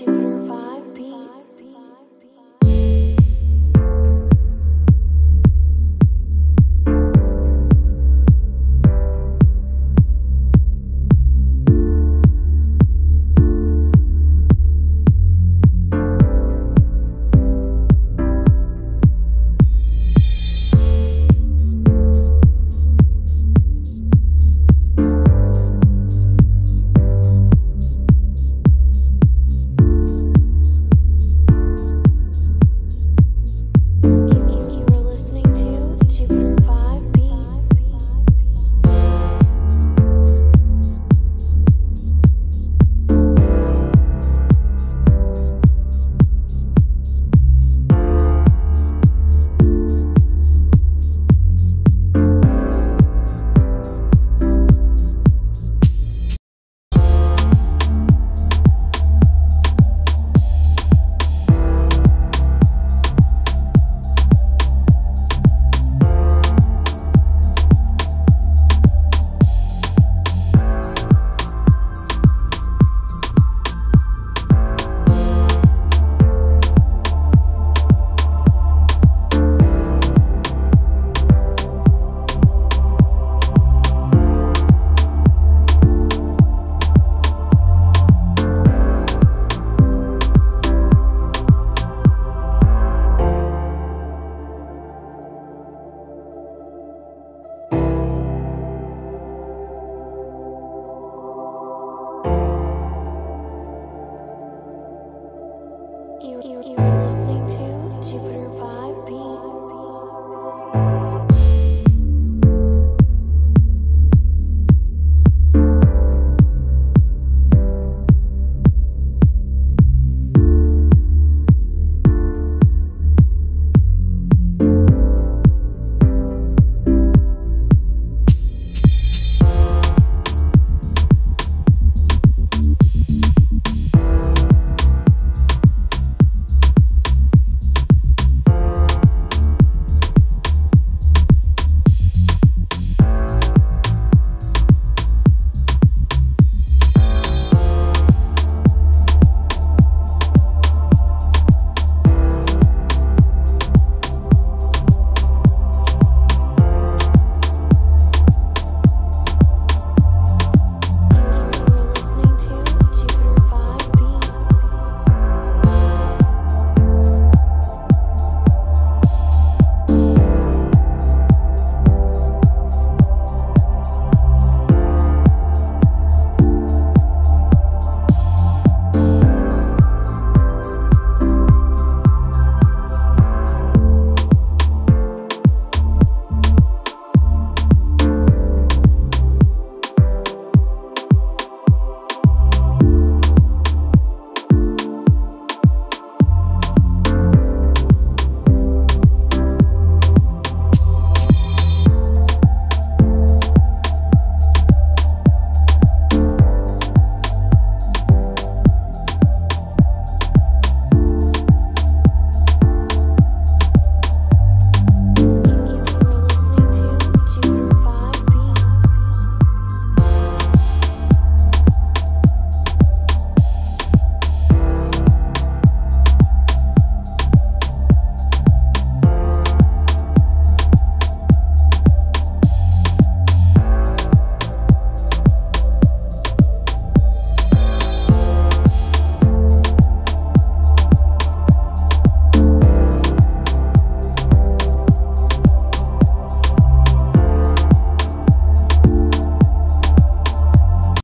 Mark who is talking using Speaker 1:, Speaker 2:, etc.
Speaker 1: to